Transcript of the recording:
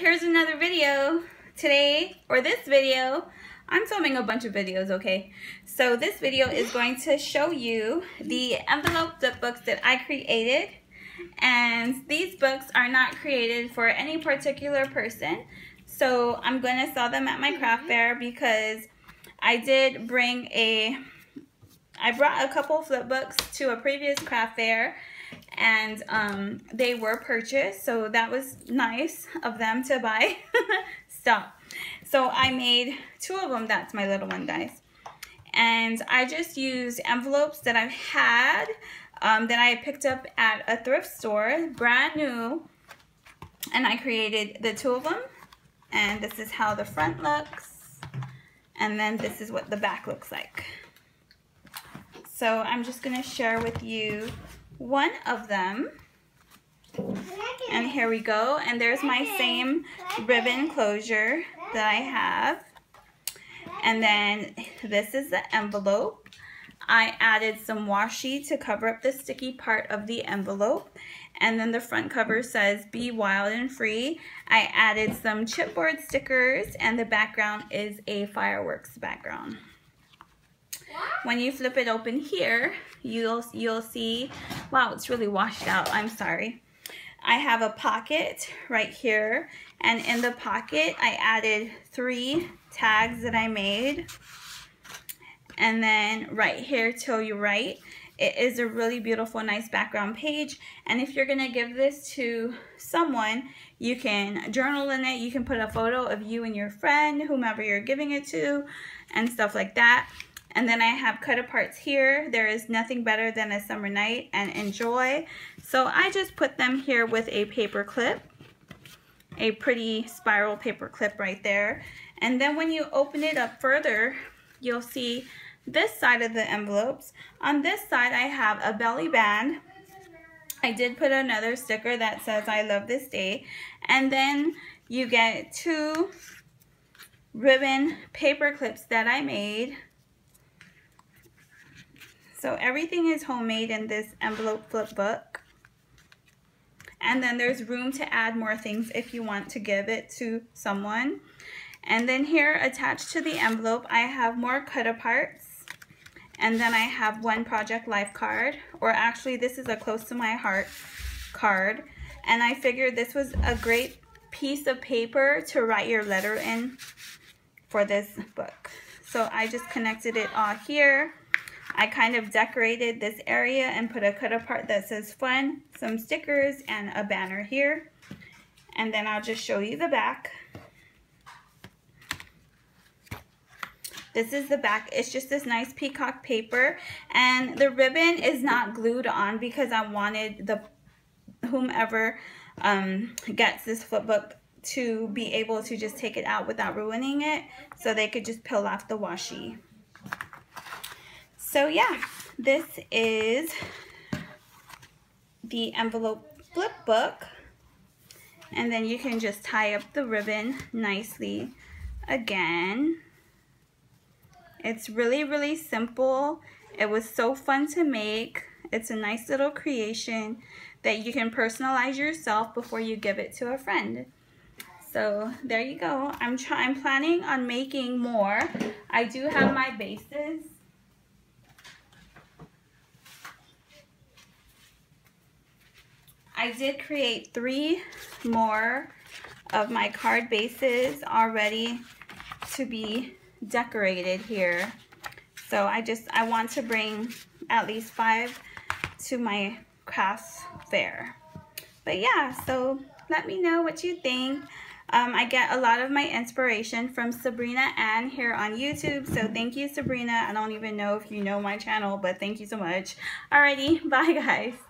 here's another video. Today, or this video, I'm filming a bunch of videos, okay? So this video is going to show you the envelope flip books that I created. And these books are not created for any particular person. So I'm going to sell them at my craft fair because I did bring a, I brought a couple flip books to a previous craft fair and um, they were purchased. So that was nice of them to buy. Stop. So I made two of them. That's my little one, guys. And I just used envelopes that I've had um, that I picked up at a thrift store, brand new. And I created the two of them. And this is how the front looks. And then this is what the back looks like. So I'm just going to share with you one of them. And here we go. And there's my same ribbon closure that I have. And then this is the envelope. I added some washi to cover up the sticky part of the envelope. And then the front cover says, be wild and free. I added some chipboard stickers and the background is a fireworks background. When you flip it open here, you'll, you'll see, wow, it's really washed out. I'm sorry. I have a pocket right here. And in the pocket, I added three tags that I made. And then right here till you write, it is a really beautiful, nice background page. And if you're gonna give this to someone, you can journal in it. You can put a photo of you and your friend, whomever you're giving it to, and stuff like that. And then I have cut aparts here. There is nothing better than a summer night and enjoy. So I just put them here with a paper clip. A pretty spiral paper clip right there. And then when you open it up further, you'll see this side of the envelopes. On this side, I have a belly band. I did put another sticker that says, I love this day. And then you get two ribbon paper clips that I made. So everything is homemade in this envelope flip book. And then there's room to add more things if you want to give it to someone. And then here attached to the envelope, I have more cut aparts. And then I have one Project Life card, or actually this is a close to my heart card. And I figured this was a great piece of paper to write your letter in for this book. So I just connected it all here. I kind of decorated this area and put a cut apart that says fun, some stickers, and a banner here. And then I'll just show you the back. This is the back. It's just this nice peacock paper. And the ribbon is not glued on because I wanted the whomever um, gets this flip book to be able to just take it out without ruining it. So they could just peel off the washi. So yeah, this is the envelope flip book. And then you can just tie up the ribbon nicely again. It's really, really simple. It was so fun to make. It's a nice little creation that you can personalize yourself before you give it to a friend. So there you go. I'm, I'm planning on making more. I do have my bases I did create three more of my card bases already to be decorated here. So I just, I want to bring at least five to my crafts fair. But yeah, so let me know what you think. Um, I get a lot of my inspiration from Sabrina Ann here on YouTube. So thank you, Sabrina. I don't even know if you know my channel, but thank you so much. Alrighty, bye guys.